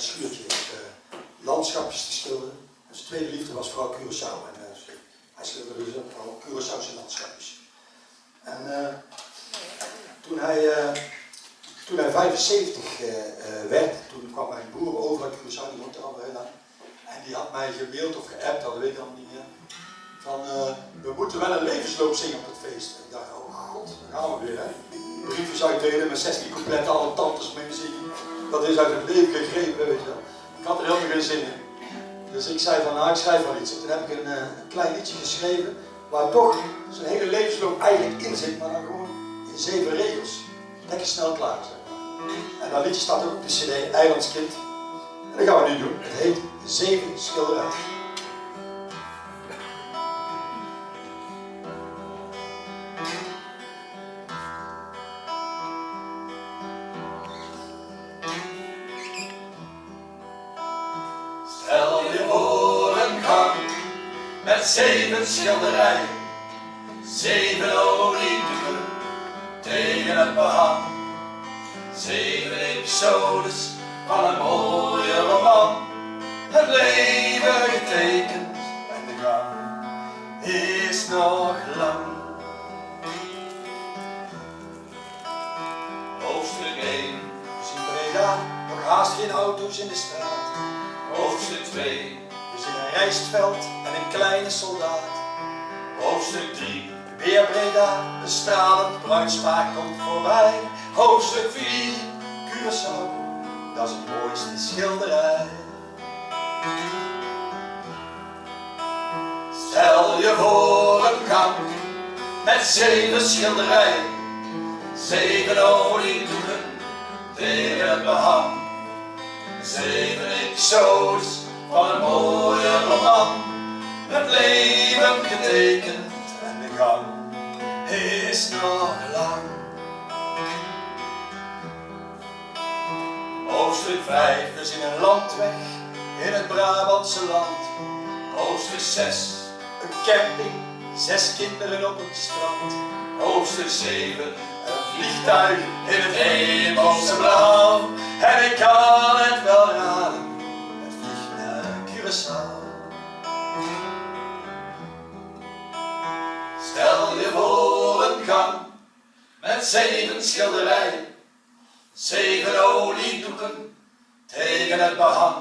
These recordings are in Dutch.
schuurtje uh, landschapjes te schilderen. En zijn tweede liefde was vooral Curaçao. En, uh, hij schilderde dus al Curaçaose landschapjes. En uh, toen, hij, toen hij 75 werd, toen kwam mijn broer over uit Curaçao, die woonde al heel lang. En die had mij gemaild of geappt, dat weet ik allemaal niet meer. Van, we moeten wel een levensloop zingen op het feest. En ik dacht, oh god, daar gaan we weer. Hè? Briefjes uitdelen met 16 coupletten, alle tantes mee zingen dat is uit het leven gegrepen, weet je wel. Ik had er helemaal geen zin in. Dus ik zei van, nou ik schrijf wel iets. En toen heb ik een, een klein liedje geschreven, waar toch zijn hele levensloop eigenlijk in zit, maar dan gewoon in zeven regels. Lekker snel klaar, zeg. En dat liedje staat ook op de cd, Eilandskind. En dat gaan we nu doen. Het heet Zeven Schilderijen. Met zeven schilderijen, zeven oliedoeken tegen het behang. Zeven episodes van een mooie roman, het leven getekend en de gang is nog lang. Hoofdstuk 1 We zien Breda, nog haast geen auto's in de straat. Hoofdstuk 2 Zien een rijstveld en een kleine soldaat. Hoofdstuk 3 Weer Breda, een stralend bruidspaar komt voorbij. Hoofdstuk 4 Curaçao, dat is het mooiste schilderij. Stel je voor een gang met zeven schilderijen, zeven oliedoeken tegen het behang, zeven episodes van een mooie roman, het leven getekend en de gang is nog lang. Hoofdstuk 5 We zien een landweg in het Brabantse land. Hoofdstuk 6 Een camping, zes kinderen op het strand. Hoofdstuk 7 Een vliegtuig in het hemelse blauw En ik kan zeven schilderijen, zeven oliedoeken tegen het behang,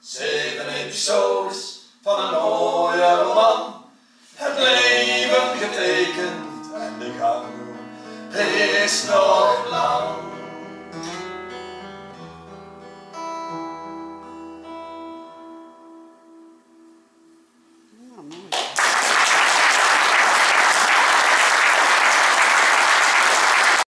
zeven episodes van een mooie roman, het leven getekend en de gang. Is nog.